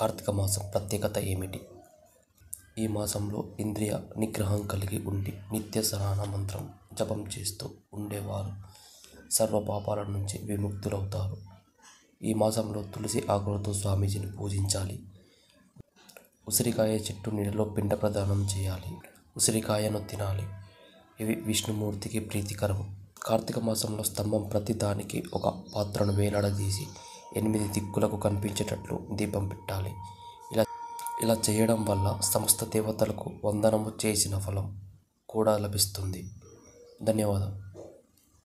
కార్తీక మాసం ప్రత్యేకత ఏమిటి? ఈ మాసంలో ఇంద్రియ నిగ్రహం కలిగి ఉండి నిత్య స్నాన మంత్రం జపం చేస్తూ ఉండేవారు. సర్వ పాపాల నుంచి విముక్తులవుతారు. ఈ మాసంలో తులసి ఆకులతో స్వామీజీని పూజించాలి. ఉసిరికాయ చెట్టు నీడలో పిండ ప్రదానం చేయాలి. ఉసిరికాయను తినాలి. ఇవి విష్ణుమూర్తికి ప్రీతికరం కార్తీక మాసంలో స్తంభం ప్రతి దానికి ఒక పాత్రను వేలాడదీసి ఎనిమిది దిక్కులకు కనిపించేటట్లు దీపం పెట్టాలి. ఇలా చేయడం వల్ల సమస్త దేవతలకు వందనము చేసిన ఫలం కూడా లభిస్తుంది. ధన్యవాదం.